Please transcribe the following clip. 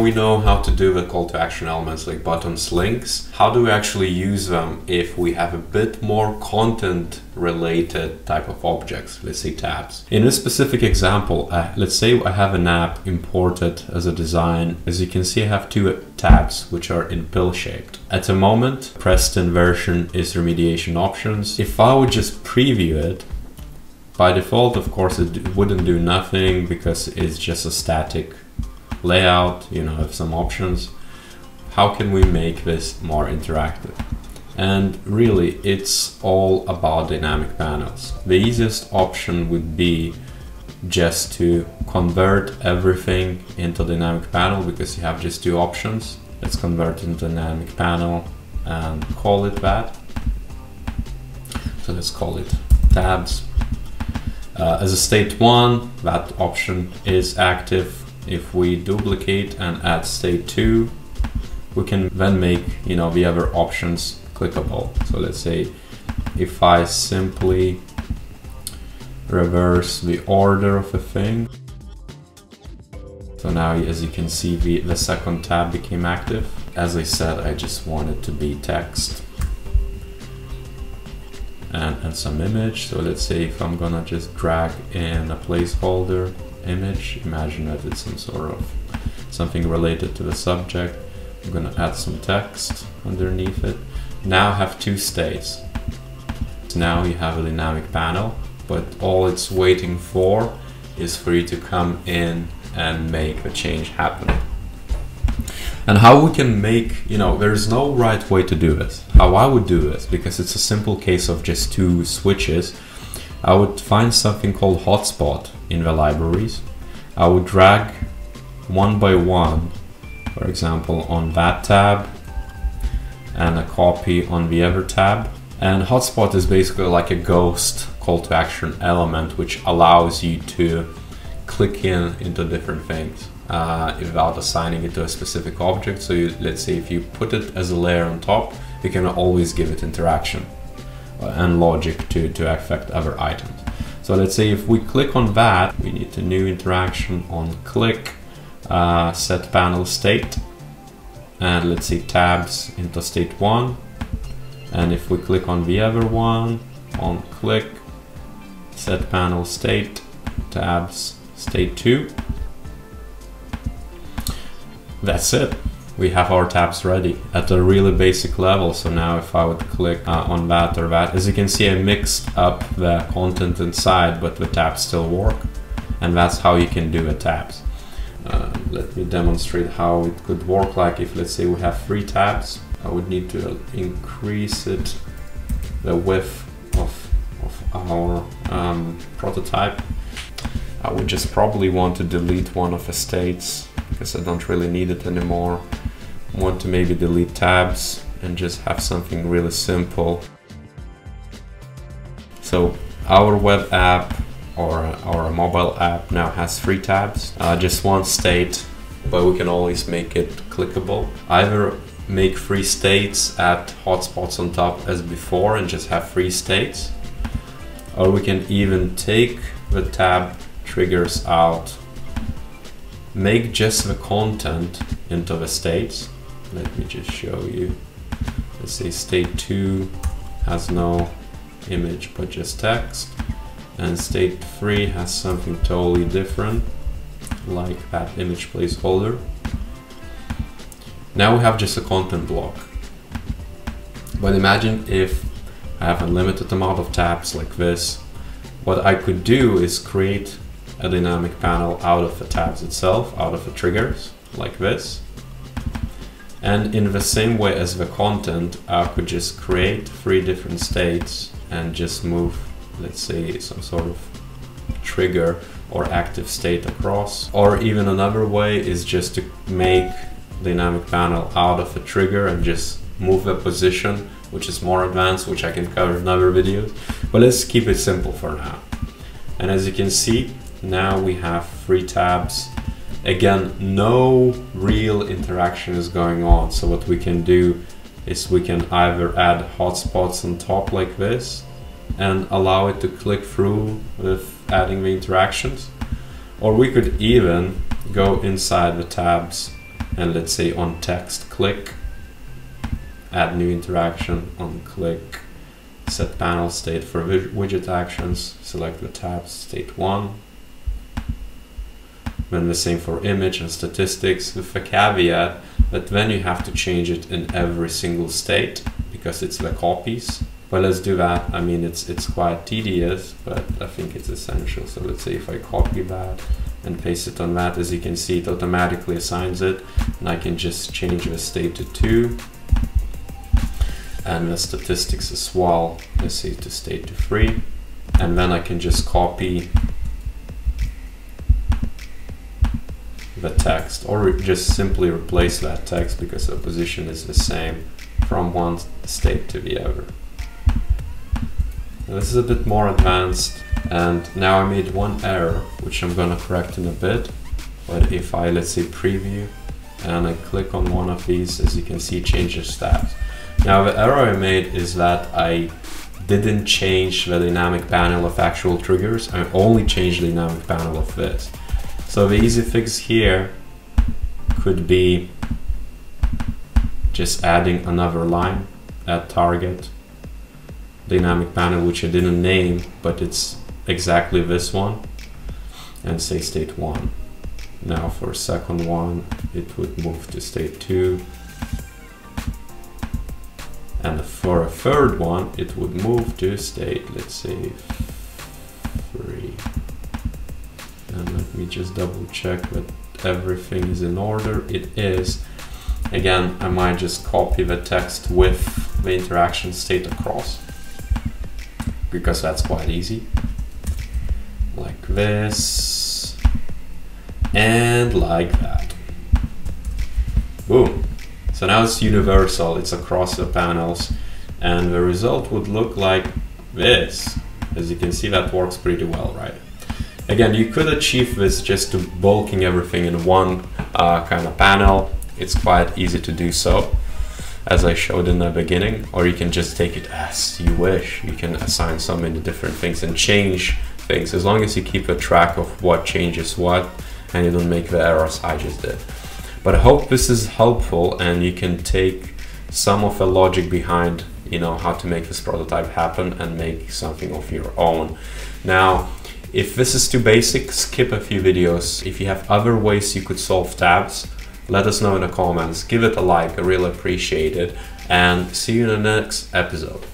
we know how to do the call to action elements like buttons, links. How do we actually use them if we have a bit more content related type of objects, let's say tabs. In this specific example, uh, let's say I have an app imported as a design. As you can see, I have two tabs which are in pill shaped. At the moment, Preston version is remediation options. If I would just preview it, by default, of course, it wouldn't do nothing because it's just a static layout, you know, have some options. How can we make this more interactive? And really, it's all about dynamic panels. The easiest option would be just to convert everything into dynamic panel because you have just two options. Let's convert into dynamic panel and call it that. So let's call it tabs. Uh, as a state one, that option is active. If we duplicate and add state two, we can then make you know the other options clickable. So let's say if I simply reverse the order of a thing. So now as you can see the, the second tab became active. As I said I just want it to be text and, and some image. So let's say if I'm gonna just drag in a placeholder image, imagine that it's some sort of something related to the subject. I'm gonna add some text underneath it now have two states. Now you have a dynamic panel, but all it's waiting for is for you to come in and make the change happen. And how we can make, you know, there's no right way to do this. How I would do this, because it's a simple case of just two switches, I would find something called hotspot in the libraries. I would drag one by one, for example, on that tab and a copy on the other tab. And hotspot is basically like a ghost call to action element which allows you to click in into different things uh, without assigning it to a specific object. So you, let's say if you put it as a layer on top, you can always give it interaction and logic to, to affect other items. So let's say if we click on that, we need a new interaction on click, uh, set panel state, and let's say tabs into state 1 and if we click on the other one on click set panel state tabs state 2 that's it we have our tabs ready at a really basic level. So now if I would click uh, on that or that as you can see I mixed up the content inside but the tabs still work. And that's how you can do the tabs. Uh, let me demonstrate how it could work. Like if let's say we have three tabs I would need to increase it the width of, of our um, prototype. I would just probably want to delete one of the states because I don't really need it anymore want to maybe delete tabs and just have something really simple so our web app or, our mobile app now has three tabs, uh, just one state, but we can always make it clickable. Either make three states, add hotspots on top as before and just have three states, or we can even take the tab triggers out, make just the content into the states. Let me just show you. Let's say state 2 has no image but just text and state 3 has something totally different like that image placeholder. Now we have just a content block. But imagine if I have a limited amount of tabs like this. What I could do is create a dynamic panel out of the tabs itself, out of the triggers, like this. And in the same way as the content, I could just create three different states and just move let's say some sort of trigger or active state across. Or even another way is just to make dynamic panel out of a trigger and just move the position, which is more advanced, which I can cover in other videos. But let's keep it simple for now. And as you can see, now we have three tabs. Again, no real interaction is going on. So what we can do is we can either add hotspots on top like this, and allow it to click through with adding the interactions. Or we could even go inside the tabs and let's say on text click add new interaction on click set panel state for widget actions select the tabs state 1 then the same for image and statistics. With a caveat that then you have to change it in every single state because it's the copies. But let's do that. I mean it's it's quite tedious but I think it's essential. So let's say if I copy that and paste it on that as you can see it automatically assigns it. And I can just change the state to 2 and the statistics as well. Let's say to state to 3 and then I can just copy the text or just simply replace that text because the position is the same from one state to the other. Now this is a bit more advanced and now I made one error which I'm gonna correct in a bit but if I let's say preview and I click on one of these as you can see changes tabs. Now the error I made is that I didn't change the dynamic panel of actual triggers I only changed the dynamic panel of this. So the easy fix here could be just adding another line at target dynamic panel which I didn't name but it's exactly this one and say state 1 now for second one it would move to state 2 and for a third one it would move to state let's say 3 and let me just double check that everything is in order. It is. Again I might just copy the text with the interaction state across because that's quite easy. Like this. And like that. Boom. So now it's universal. It's across the panels. And the result would look like this. As you can see that works pretty well right again you could achieve this just bulking everything in one uh, kind of panel it's quite easy to do so as I showed in the beginning, or you can just take it as you wish. You can assign so many different things and change things as long as you keep a track of what changes what and you don't make the errors I just did. But I hope this is helpful and you can take some of the logic behind you know how to make this prototype happen and make something of your own. Now, if this is too basic, skip a few videos. If you have other ways you could solve tabs, let us know in the comments. Give it a like, I really appreciate it. And see you in the next episode.